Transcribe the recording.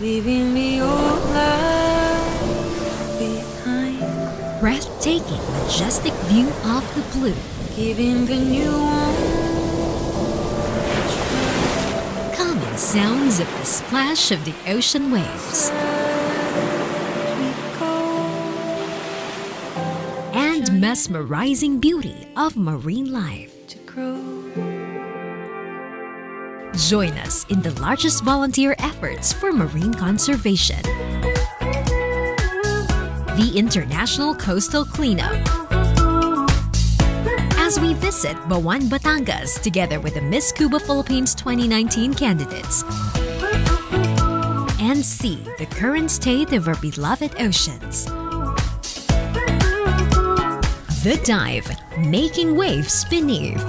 leaving the old life behind, Breathtaking, majestic view of the blue. giving the new one Calming sounds of the splash of the ocean waves. And mesmerizing beauty of marine life. Join us in the largest volunteer efforts for marine conservation. The International Coastal Cleanup. As we visit Bauan, Batangas together with the Miss Scuba Philippines 2019 candidates and see the current state of our beloved oceans. The Dive, making waves beneath.